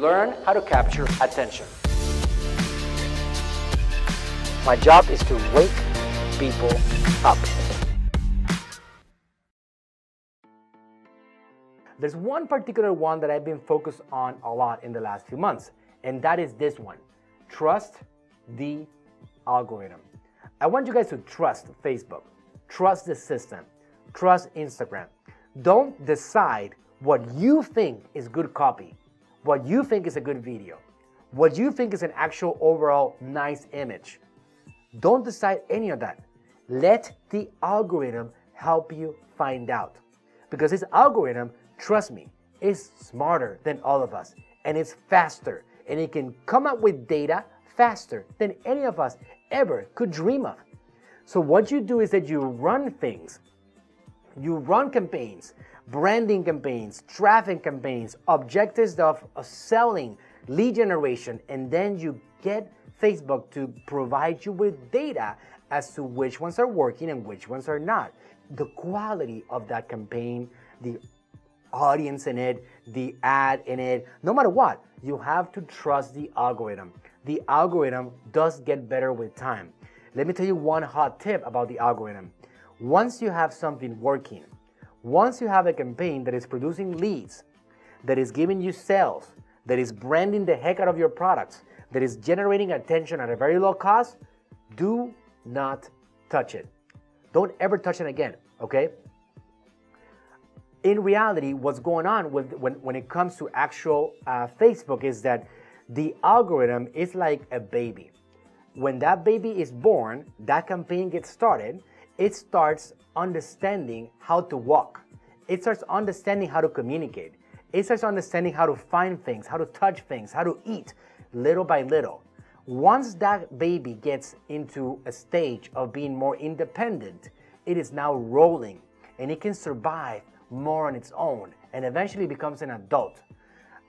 learn how to capture attention. My job is to wake people up. There's one particular one that I've been focused on a lot in the last few months, and that is this one trust the algorithm. I want you guys to trust Facebook, trust the system, trust Instagram. Don't decide what you think is good copy, what you think is a good video, what you think is an actual overall nice image. Don't decide any of that. Let the algorithm help you find out. Because this algorithm, trust me, is smarter than all of us and it's faster and it can come up with data faster than any of us ever could dream of. So, what you do is that you run things, you run campaigns, branding campaigns, traffic campaigns, objectives of, selling, lead generation, and then you get Facebook to provide you with data as to which ones are working and which ones are not. The quality of that campaign, the audience in it, the ad in it, no matter what, you have to trust the algorithm. The algorithm does get better with time. Let me tell you one hot tip about the algorithm. Once you have something working, once you have a campaign that is producing leads, that is giving you sales, that is branding the heck out of your products, that is generating attention at a very low cost, do not touch it. Don't ever touch it again, okay? In reality, what's going on with, when, when it comes to actual uh, Facebook is that the algorithm is like a baby. When that baby is born, that campaign gets started, it starts understanding how to walk. It starts understanding how to communicate. It starts understanding how to find things, how to touch things, how to eat, little by little. Once that baby gets into a stage of being more independent, it is now rolling and it can survive more on its own and eventually becomes an adult.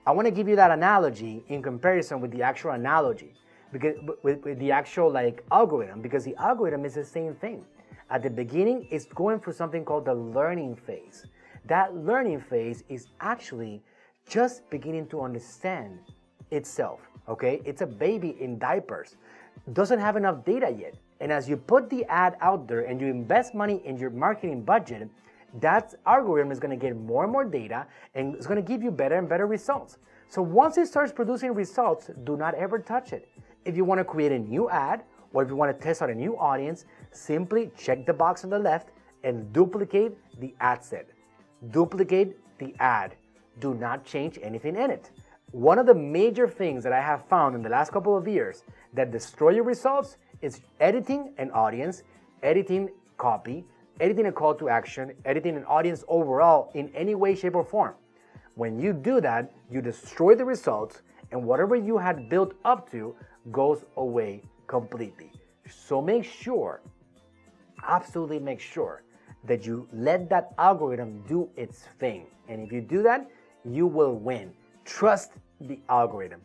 I want to give you that analogy in comparison with the actual analogy because with, with the actual like algorithm because the algorithm is the same thing. At the beginning, it's going through something called the learning phase. That learning phase is actually just beginning to understand itself okay? It's a baby in diapers, doesn't have enough data yet. And as you put the ad out there and you invest money in your marketing budget, that algorithm is going to get more and more data and it's going to give you better and better results. So once it starts producing results, do not ever touch it. If you want to create a new ad or if you want to test out a new audience, simply check the box on the left and duplicate the ad set. Duplicate the ad. Do not change anything in it. One of the major things that I have found in the last couple of years that destroy your results is editing an audience, editing copy, editing a call to action, editing an audience overall in any way, shape, or form. When you do that, you destroy the results, and whatever you had built up to goes away completely. So make sure, absolutely make sure, that you let that algorithm do its thing. And if you do that, you will win. Trust the algorithm.